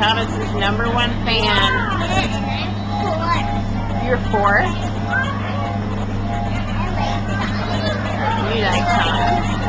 Thomas's number one fan. You're four? You like Thomas.